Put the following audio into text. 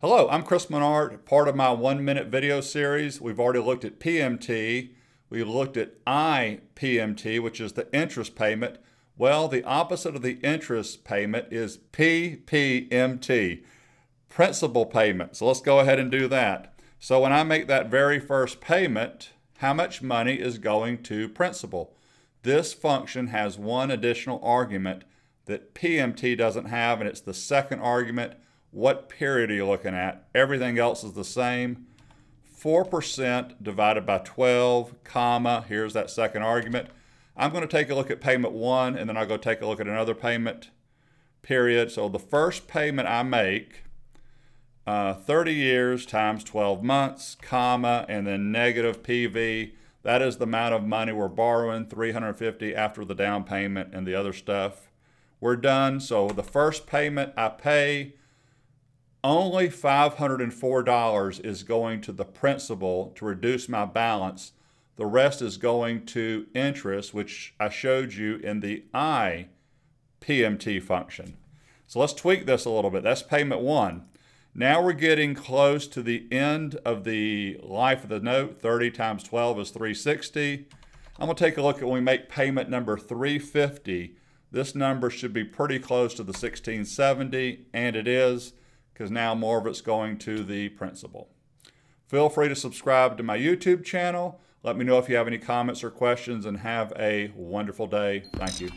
Hello, I'm Chris Menard, part of my one minute video series. We've already looked at PMT. We looked at IPMT, which is the interest payment. Well, the opposite of the interest payment is PPMT, principal payment. So let's go ahead and do that. So when I make that very first payment, how much money is going to principal? This function has one additional argument that PMT doesn't have, and it's the second argument what period are you looking at? Everything else is the same. 4% divided by 12, comma, here's that second argument. I'm going to take a look at payment one, and then I'll go take a look at another payment period. So the first payment I make, uh, 30 years times 12 months, comma, and then negative PV. That is the amount of money we're borrowing, 350 after the down payment and the other stuff. We're done. So the first payment I pay, only $504 is going to the principal to reduce my balance. The rest is going to interest, which I showed you in the I PMT function. So let's tweak this a little bit. That's payment one. Now we're getting close to the end of the life of the note. 30 times 12 is 360. I'm going to take a look at when we make payment number 350. This number should be pretty close to the 1670, and it is because now more of it's going to the principal. Feel free to subscribe to my YouTube channel. Let me know if you have any comments or questions and have a wonderful day. Thank you.